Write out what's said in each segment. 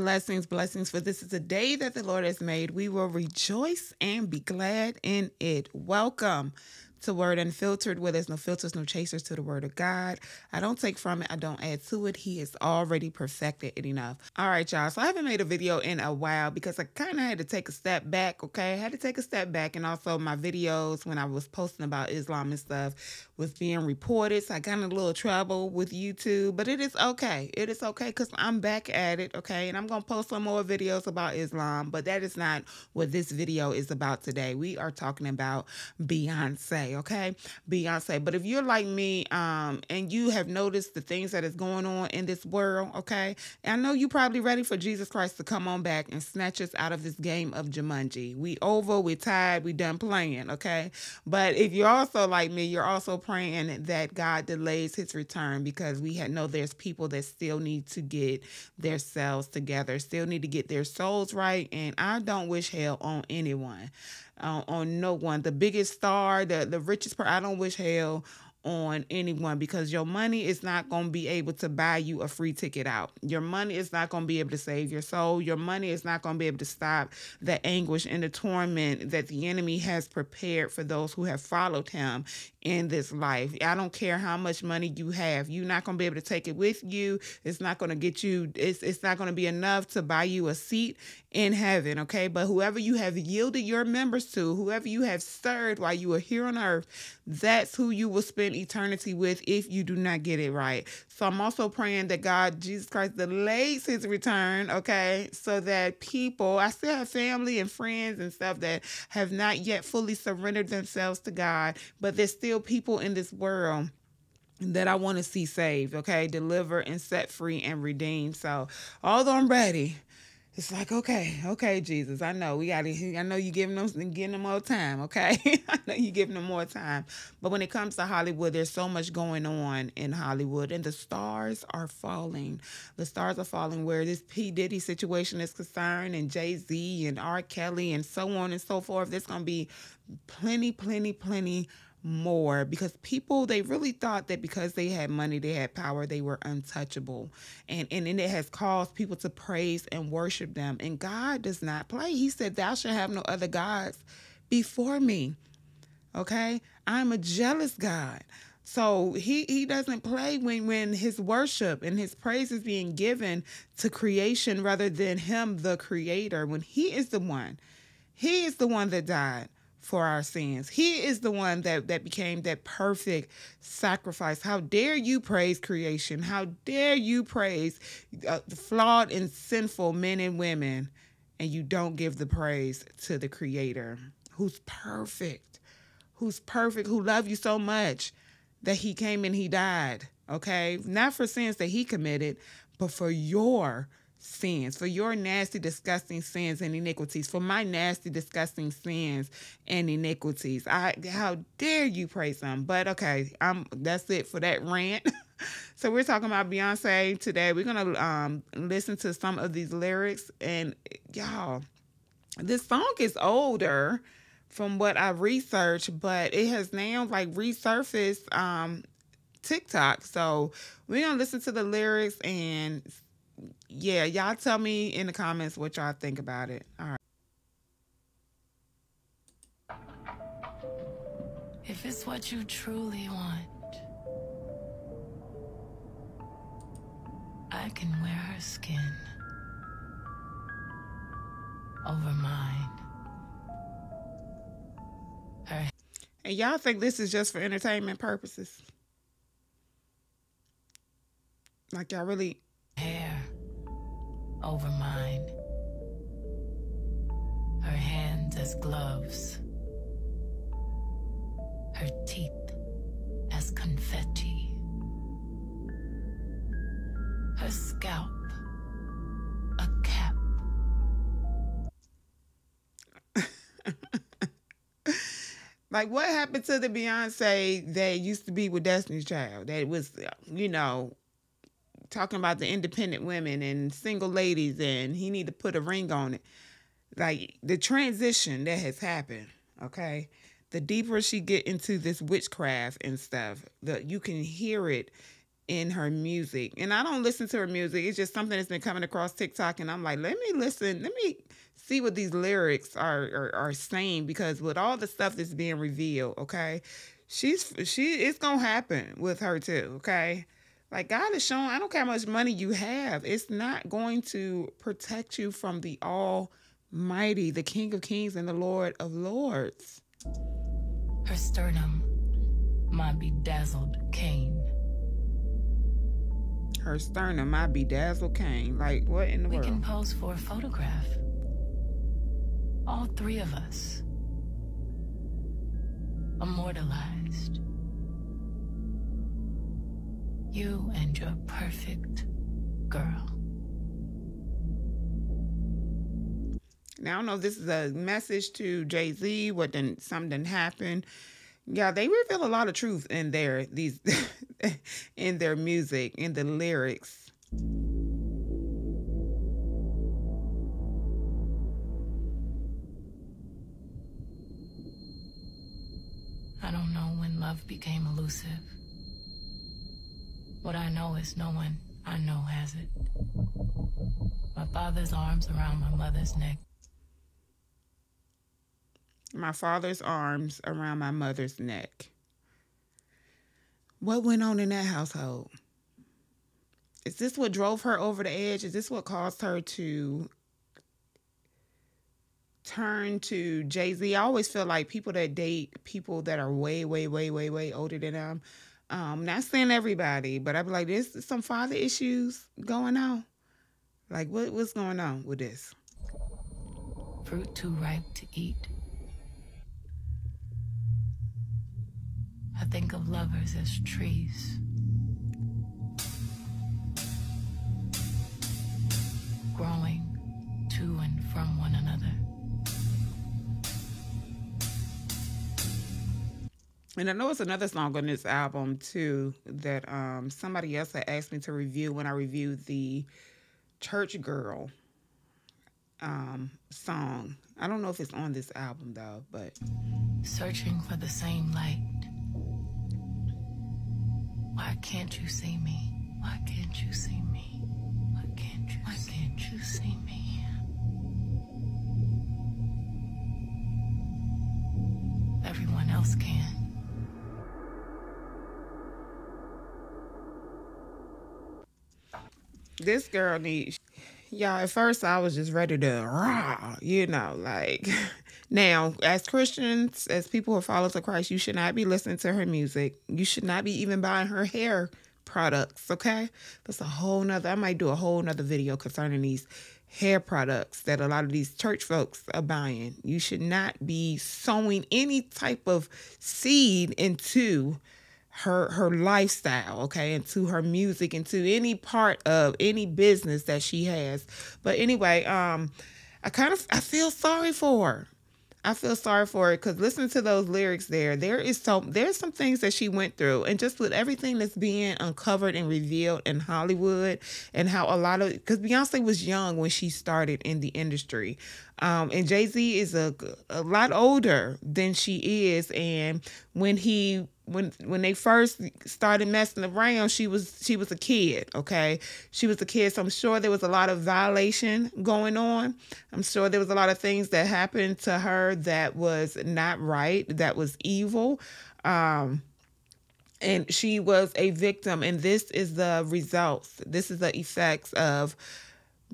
Blessings, blessings, for this is a day that the Lord has made. We will rejoice and be glad in it. Welcome to Word Unfiltered, where there's no filters, no chasers to the Word of God. I don't take from it, I don't add to it. He has already perfected it enough. All right, y'all. So I haven't made a video in a while because I kind of had to take a step back, okay? I had to take a step back, and also my videos when I was posting about Islam and stuff was being reported. So I got in a little trouble with YouTube, but it is okay. It is okay because I'm back at it, okay? And I'm going to post some more videos about Islam, but that is not what this video is about today. We are talking about Beyonce okay? Beyonce. But if you're like me um, and you have noticed the things that is going on in this world, okay? I know you're probably ready for Jesus Christ to come on back and snatch us out of this game of Jumanji. We over, we tired, we done playing, okay? But if you're also like me, you're also praying that God delays his return because we know there's people that still need to get their selves together, still need to get their souls right. And I don't wish hell on anyone uh, on no one. The biggest star, the the richest person. I don't wish hell on anyone because your money is not going to be able to buy you a free ticket out. Your money is not going to be able to save your soul. Your money is not going to be able to stop the anguish and the torment that the enemy has prepared for those who have followed him in this life. I don't care how much money you have. You're not going to be able to take it with you. It's not going to get you it's it's not going to be enough to buy you a seat in heaven, okay? But whoever you have yielded your members to, whoever you have served while you were here on earth, that's who you will spend eternity with if you do not get it right. So I'm also praying that God, Jesus Christ, delays his return, okay? So that people, I still have family and friends and stuff that have not yet fully surrendered themselves to God, but there's still people in this world that I want to see saved, okay? Deliver and set free and redeemed. So, although I'm ready, it's like, okay, okay, Jesus, I know we got to, I know you giving them, giving them more time, okay? I know you giving them more time. But when it comes to Hollywood, there's so much going on in Hollywood, and the stars are falling. The stars are falling where this P. Diddy situation is concerned, and Jay Z and R. Kelly, and so on and so forth. There's going to be plenty, plenty, plenty more because people they really thought that because they had money they had power they were untouchable. And and, and it has caused people to praise and worship them. And god does not play. He said thou shalt have no other gods before me. Okay? I'm a jealous god. So he he doesn't play when when his worship and his praise is being given to creation rather than him the creator when he is the one. He is the one that died for our sins. He is the one that that became that perfect sacrifice. How dare you praise creation? How dare you praise uh, the flawed and sinful men and women and you don't give the praise to the creator who's perfect. Who's perfect, who love you so much that he came and he died, okay? Not for sins that he committed, but for your sins, for your nasty, disgusting sins and iniquities, for my nasty, disgusting sins and iniquities. I how dare you praise him? But okay, um that's it for that rant. so we're talking about Beyonce today. We're gonna um listen to some of these lyrics and y'all, this song is older from what I researched, but it has now like resurfaced um TikTok. So we're gonna listen to the lyrics and yeah, y'all tell me in the comments what y'all think about it. All right. If it's what you truly want, I can wear her skin over mine. Her and y'all think this is just for entertainment purposes? Like y'all really over mine. Her hands as gloves. Her teeth as confetti. Her scalp a cap. like what happened to the Beyonce that used to be with Destiny's Child? That was, you know, talking about the independent women and single ladies and he need to put a ring on it. Like the transition that has happened, okay? The deeper she get into this witchcraft and stuff, the you can hear it in her music. And I don't listen to her music. It's just something that's been coming across TikTok and I'm like, let me listen, let me see what these lyrics are are, are saying because with all the stuff that's being revealed, okay? She's she it's gonna happen with her too, okay? Like God is showing, I don't care how much money you have, it's not going to protect you from the Almighty, the King of Kings and the Lord of Lords. Her sternum, my bedazzled cane. Her sternum, my bedazzled cane. Like what in the We world? We can pose for a photograph. All three of us. Immortalized. You and your perfect girl. Now I don't know if this is a message to Jay Z. What then something happened? Yeah, they reveal a lot of truth in their these in their music in the lyrics. I don't know when love became elusive. What I know is no one I know has it. My father's arms around my mother's neck. My father's arms around my mother's neck. What went on in that household? Is this what drove her over the edge? Is this what caused her to turn to Jay Z? I always feel like people that date people that are way, way, way, way, way older than them. Um, not saying everybody, but I'd be like, there's some father issues going on. Like, what, what's going on with this? Fruit too ripe to eat. I think of lovers as trees. Growing to and from one another. And I know it's another song on this album too that um somebody else had asked me to review when I reviewed the Church Girl um song. I don't know if it's on this album though, but Searching for the same light. Why can't you see me? Why can't you see me? Why can't you Why can't you see me? Everyone else can. This girl needs y'all at first I was just ready to rah, you know, like now as Christians, as people who follow to Christ, you should not be listening to her music. You should not be even buying her hair products, okay? That's a whole nother I might do a whole nother video concerning these hair products that a lot of these church folks are buying. You should not be sowing any type of seed into her her lifestyle okay into her music into any part of any business that she has. But anyway um i kind of i feel sorry for her. I feel sorry for it because listening to those lyrics there there is so there's some things that she went through. And just with everything that's being uncovered and revealed in hollywood and how a lot of because beyonce was young when she started in the industry. Um, and jay-z is a, a lot older than she is. And when he when when they first started messing around, she was she was a kid, okay? She was a kid, so I'm sure there was a lot of violation going on. I'm sure there was a lot of things that happened to her that was not right, that was evil. Um and she was a victim and this is the results. This is the effects of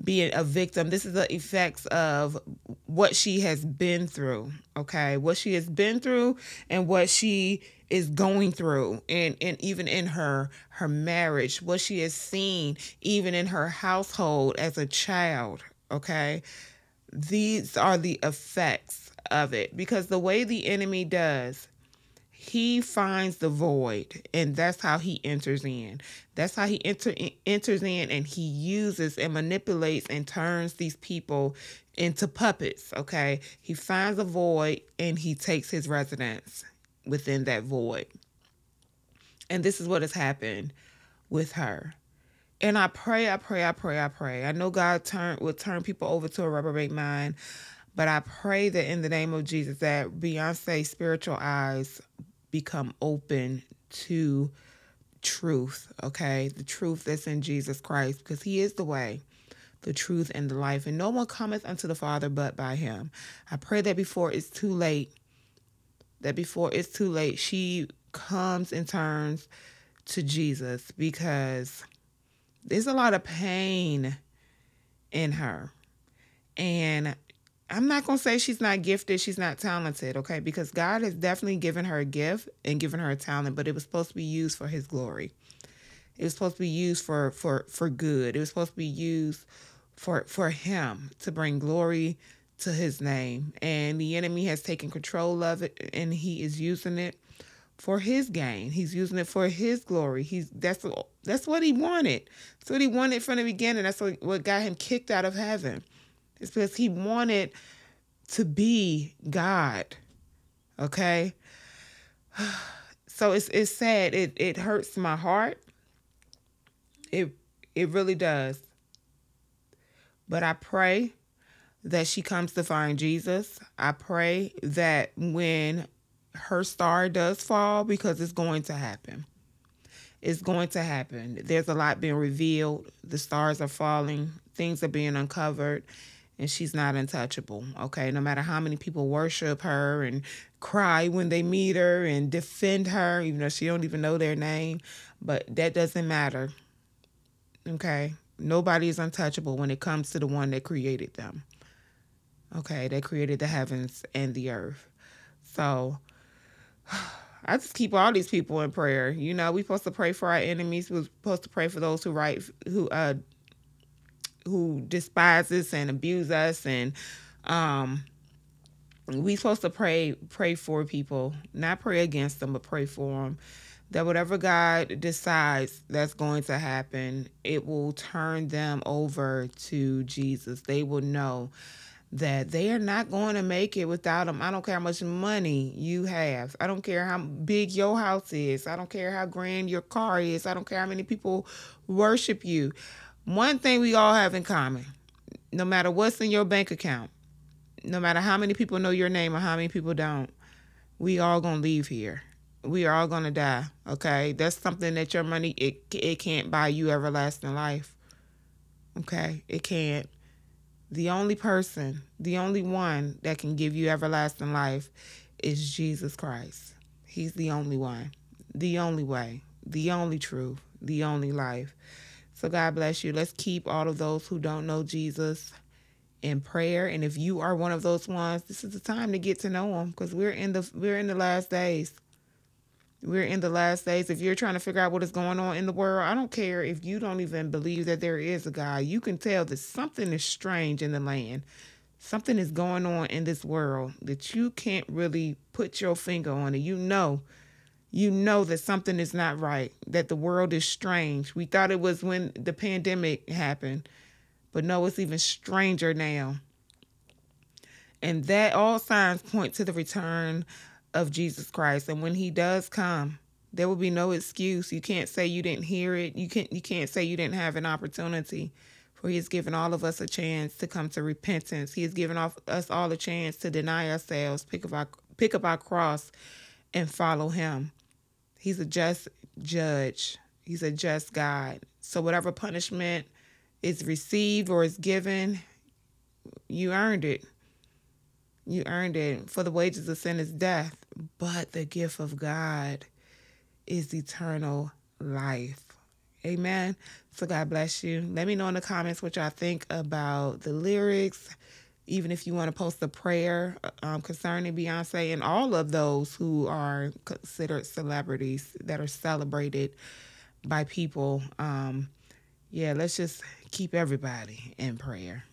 being a victim. This is the effects of what she has been through, okay? What she has been through and what she is going through and and even in her her marriage, what she has seen even in her household as a child, okay? These are the effects of it because the way the enemy does he finds the void and that's how he enters in. That's how he enter, enters in and he uses and manipulates and turns these people into puppets okay? He finds a void and he takes his residence within that void. And this is what has happened with her. And i pray i pray i pray i pray. I know god turn will turn people over to a reprobate mind but i pray that in the name of jesus that beyonce's spiritual eyes become open to truth, okay? The truth that's in Jesus Christ, because he is the way, the truth, and the life. And no one cometh unto the Father but by him. I pray that before it's too late, that before it's too late, she comes and turns to Jesus because there's a lot of pain in her. And I'm not going to say she's not gifted, she's not talented, okay? Because God has definitely given her a gift and given her a talent, but it was supposed to be used for his glory. It was supposed to be used for for for good. It was supposed to be used for for him to bring glory to his name. And the enemy has taken control of it and he is using it for his gain. He's using it for his glory. He's that's that's what he wanted. That's what he wanted from the beginning. That's what, what got him kicked out of heaven. It's because he wanted to be God. Okay? So it's it's sad. It it hurts my heart. It it really does. But I pray that she comes to find Jesus. I pray that when her star does fall because it's going to happen. It's going to happen. There's a lot being revealed. The stars are falling. Things are being uncovered and she's not untouchable. Okay, no matter how many people worship her and cry when they meet her and defend her, even though she don't even know their name, but that doesn't matter. Okay, nobody is untouchable when it comes to the one that created them. Okay, that created the heavens and the earth. So I just keep all these people in prayer. You know, we're supposed to pray for our enemies. We're supposed to pray for those who right who uh who despise us and abuse us and um we supposed to pray pray for people not pray against them but pray for them that whatever god decides that's going to happen it will turn them over to jesus they will know that they are not going to make it without him. I don't care how much money you have. I don't care how big your house is. I don't care how grand your car is. I don't care how many people worship you. One thing we all have in common no matter what's in your bank account, no matter how many people know your name or how many people don't, we all gonna leave here. We are all gonna die. Okay, that's something that your money it it can't buy you everlasting life. Okay, it can't. The only person, the only one that can give you everlasting life is Jesus Christ. He's the only one, the only way, the only truth, the only life. So God bless you. Let's keep all of those who don't know Jesus in prayer. And if you are one of those ones, this is the time to get to know him because we're in the we're in the last days. We're in the last days. If you're trying to figure out what is going on in the world, I don't care if you don't even believe that there is a God. You can tell that something is strange in the land. Something is going on in this world that you can't really put your finger on it. You know you know that something is not right, that the world is strange. We thought it was when the pandemic happened, but no, it's even stranger now. And that all signs point to the return of Jesus Christ. And when he does come, there will be no excuse. You can't say you didn't hear it. You can't you can't say you didn't have an opportunity. For he has given all of us a chance to come to repentance. He has given us all a chance to deny ourselves, pick up our pick up our cross and follow him. He's a just judge. He's a just God. So whatever punishment is received or is given, you earned it. You earned it. For the wages of sin is death, but the gift of God is eternal life. Amen. So God bless you. Let me know in the comments what y'all think about the lyrics even if you want to post a prayer um, concerning Beyonce and all of those who are considered celebrities that are celebrated by people. Um, yeah, let's just keep everybody in prayer.